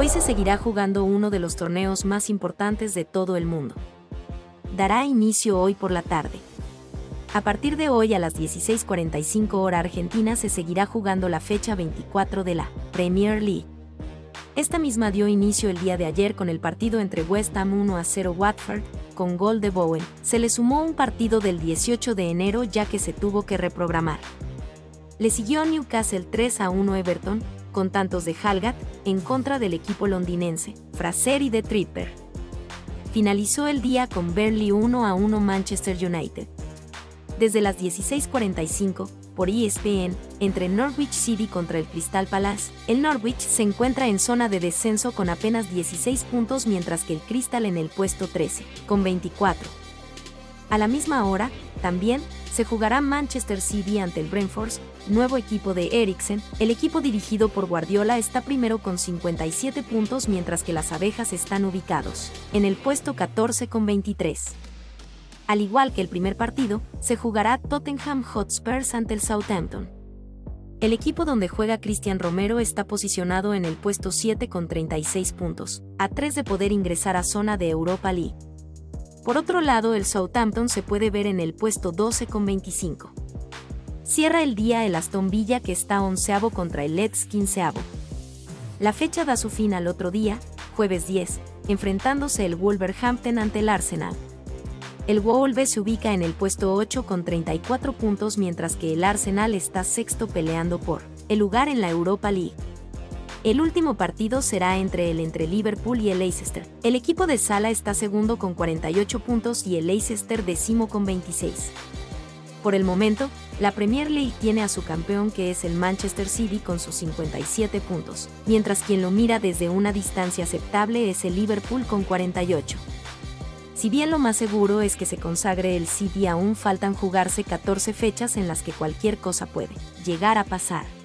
Hoy se seguirá jugando uno de los torneos más importantes de todo el mundo. Dará inicio hoy por la tarde. A partir de hoy a las 16:45 hora argentina se seguirá jugando la fecha 24 de la Premier League. Esta misma dio inicio el día de ayer con el partido entre West Ham 1 a 0 Watford, con gol de Bowen. Se le sumó un partido del 18 de enero ya que se tuvo que reprogramar. Le siguió Newcastle 3 a 1 Everton, con tantos de Halgat, en contra del equipo londinense, Fraser y de Tripper. Finalizó el día con Burnley 1 a 1 Manchester United. Desde las 16:45, por ESPN, entre Norwich City contra el Crystal Palace, el Norwich se encuentra en zona de descenso con apenas 16 puntos mientras que el Crystal en el puesto 13, con 24. A la misma hora, también, se jugará Manchester City ante el Brentford, nuevo equipo de Eriksen. El equipo dirigido por Guardiola está primero con 57 puntos mientras que las abejas están ubicados en el puesto 14 con 23. Al igual que el primer partido, se jugará Tottenham Hotspurs ante el Southampton. El equipo donde juega Cristian Romero está posicionado en el puesto 7 con 36 puntos, a 3 de poder ingresar a zona de Europa League. Por otro lado, el Southampton se puede ver en el puesto 12 con 25. Cierra el día el Aston Villa que está onceavo contra el Leeds quinceavo. La fecha da su fin al otro día, jueves 10, enfrentándose el Wolverhampton ante el Arsenal. El Wolves se ubica en el puesto 8 con 34 puntos mientras que el Arsenal está sexto peleando por el lugar en la Europa League. El último partido será entre el entre Liverpool y el Leicester. El equipo de Sala está segundo con 48 puntos y el Leicester décimo con 26. Por el momento, la Premier League tiene a su campeón que es el Manchester City con sus 57 puntos, mientras quien lo mira desde una distancia aceptable es el Liverpool con 48. Si bien lo más seguro es que se consagre el City, aún faltan jugarse 14 fechas en las que cualquier cosa puede llegar a pasar.